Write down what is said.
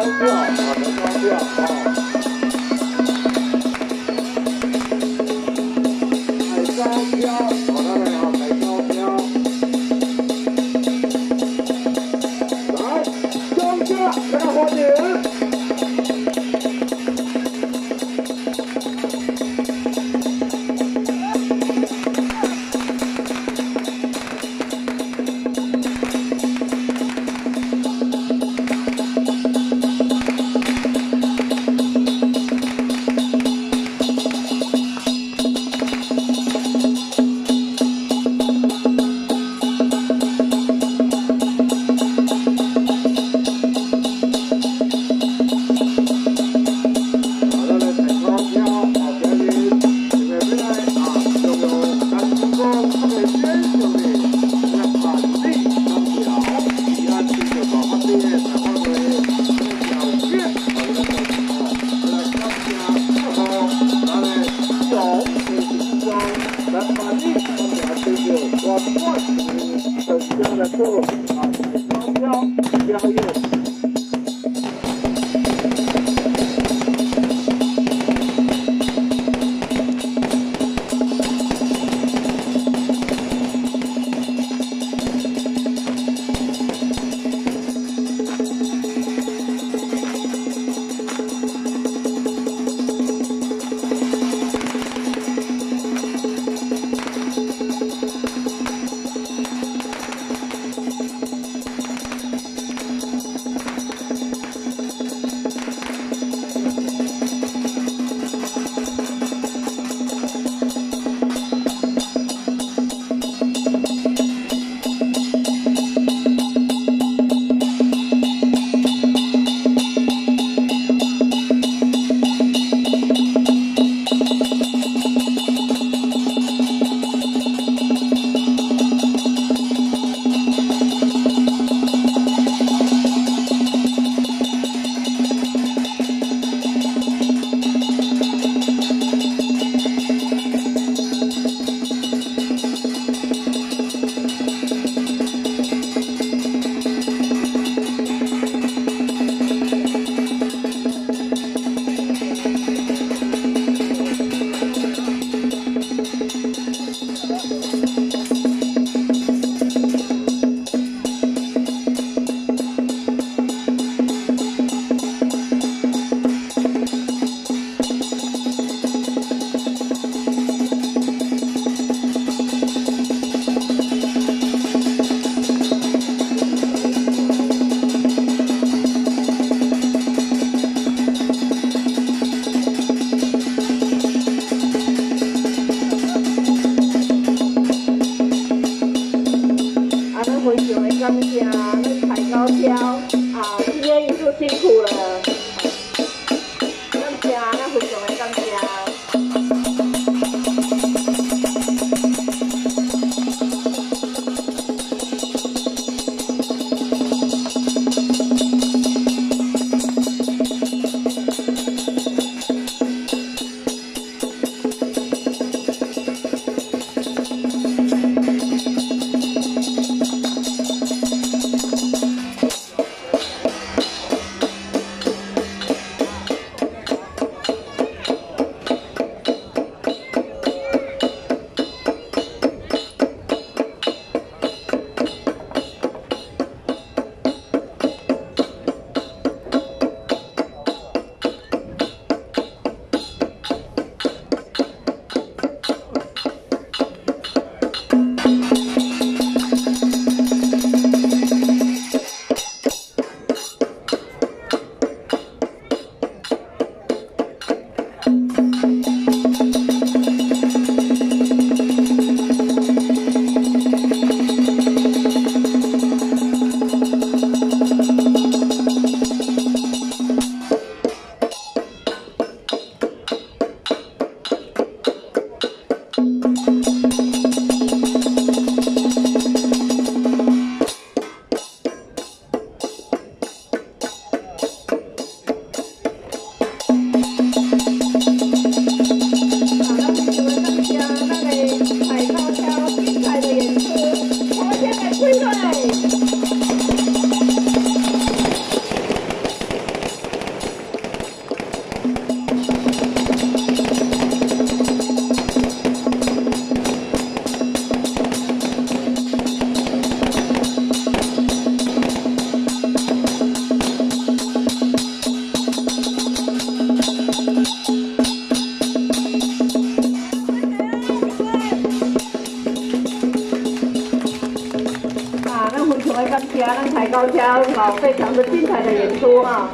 关掉啊能关掉 gracias. 回钢家，那踩高跷，啊，今天一路辛苦了。的感谢咱台高车，好非常的精彩的演出啊！